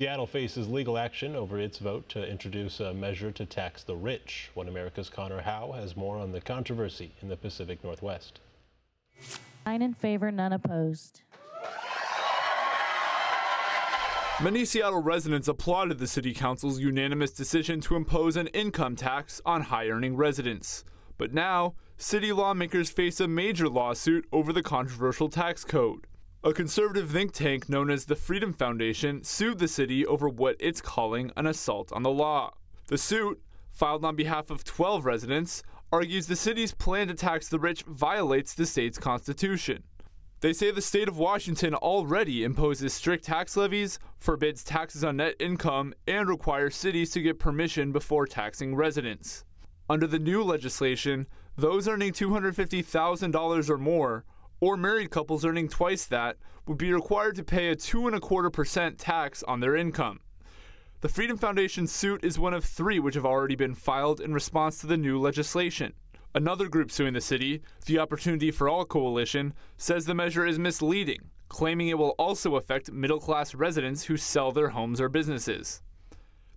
Seattle faces legal action over its vote to introduce a measure to tax the rich. One America's Connor Howe has more on the controversy in the Pacific Northwest. Nine in favor, none opposed. Many Seattle residents applauded the City Council's unanimous decision to impose an income tax on high earning residents. But now, city lawmakers face a major lawsuit over the controversial tax code. A conservative think tank known as the Freedom Foundation sued the city over what it's calling an assault on the law. The suit, filed on behalf of 12 residents, argues the city's plan to tax the rich violates the state's constitution. They say the state of Washington already imposes strict tax levies, forbids taxes on net income, and requires cities to get permission before taxing residents. Under the new legislation, those earning $250,000 or more or married couples earning twice that would be required to pay a two and a quarter percent tax on their income. The Freedom Foundation suit is one of three which have already been filed in response to the new legislation. Another group suing the city, the Opportunity for All Coalition, says the measure is misleading, claiming it will also affect middle class residents who sell their homes or businesses.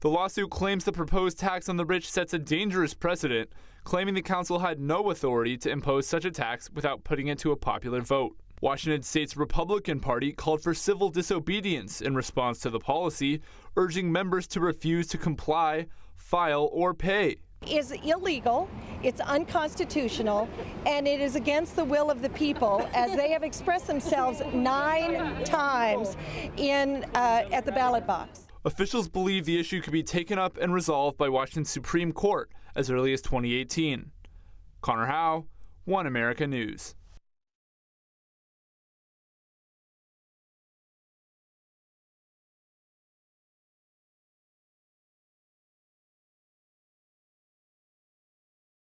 The lawsuit claims the proposed tax on the rich sets a dangerous precedent, claiming the council had no authority to impose such a tax without putting it to a popular vote. Washington State's Republican Party called for civil disobedience in response to the policy, urging members to refuse to comply, file, or pay. Is illegal, it's unconstitutional, and it is against the will of the people, as they have expressed themselves nine times in uh, at the ballot box. Officials believe the issue could be taken up and resolved by Washington's Supreme Court as early as 2018. Connor Howe, One America News.